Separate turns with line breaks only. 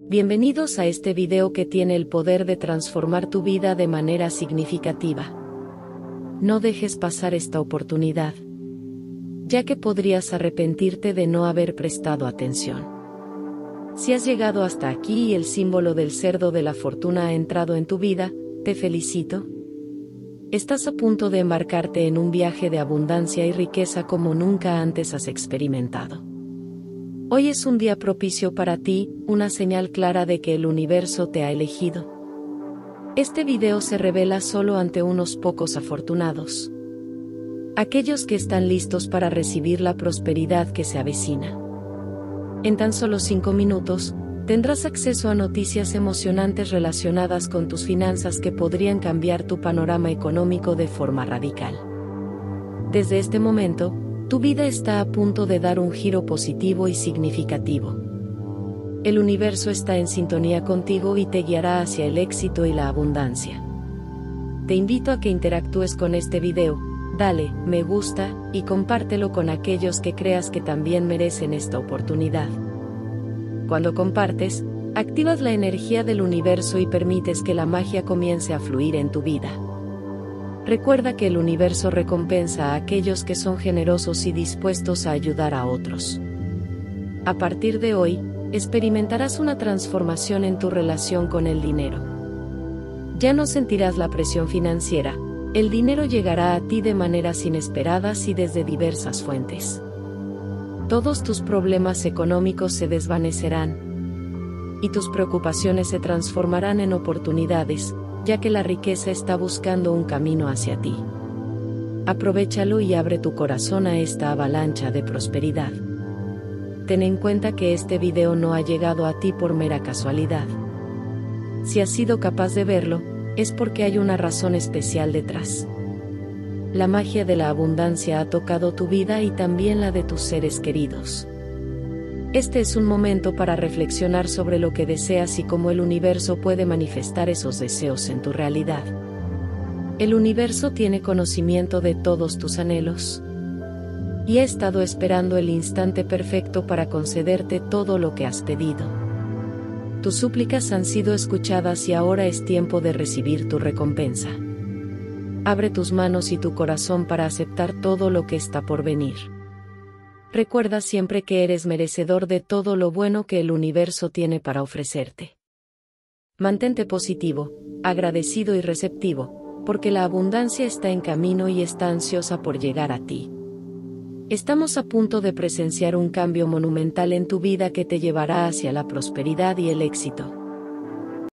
Bienvenidos a este video que tiene el poder de transformar tu vida de manera significativa. No dejes pasar esta oportunidad, ya que podrías arrepentirte de no haber prestado atención. Si has llegado hasta aquí y el símbolo del cerdo de la fortuna ha entrado en tu vida, te felicito. Estás a punto de embarcarte en un viaje de abundancia y riqueza como nunca antes has experimentado. Hoy es un día propicio para ti, una señal clara de que el universo te ha elegido. Este video se revela solo ante unos pocos afortunados. Aquellos que están listos para recibir la prosperidad que se avecina. En tan solo 5 minutos, tendrás acceso a noticias emocionantes relacionadas con tus finanzas que podrían cambiar tu panorama económico de forma radical. Desde este momento, tu vida está a punto de dar un giro positivo y significativo. El universo está en sintonía contigo y te guiará hacia el éxito y la abundancia. Te invito a que interactúes con este video, dale, me gusta, y compártelo con aquellos que creas que también merecen esta oportunidad. Cuando compartes, activas la energía del universo y permites que la magia comience a fluir en tu vida. Recuerda que el universo recompensa a aquellos que son generosos y dispuestos a ayudar a otros. A partir de hoy, experimentarás una transformación en tu relación con el dinero. Ya no sentirás la presión financiera, el dinero llegará a ti de maneras inesperadas y desde diversas fuentes. Todos tus problemas económicos se desvanecerán. Y tus preocupaciones se transformarán en oportunidades, ya que la riqueza está buscando un camino hacia ti. Aprovechalo y abre tu corazón a esta avalancha de prosperidad. Ten en cuenta que este video no ha llegado a ti por mera casualidad. Si has sido capaz de verlo, es porque hay una razón especial detrás. La magia de la abundancia ha tocado tu vida y también la de tus seres queridos. Este es un momento para reflexionar sobre lo que deseas y cómo el universo puede manifestar esos deseos en tu realidad. El universo tiene conocimiento de todos tus anhelos. Y ha estado esperando el instante perfecto para concederte todo lo que has pedido. Tus súplicas han sido escuchadas y ahora es tiempo de recibir tu recompensa. Abre tus manos y tu corazón para aceptar todo lo que está por venir. Recuerda siempre que eres merecedor de todo lo bueno que el universo tiene para ofrecerte. Mantente positivo, agradecido y receptivo, porque la abundancia está en camino y está ansiosa por llegar a ti. Estamos a punto de presenciar un cambio monumental en tu vida que te llevará hacia la prosperidad y el éxito.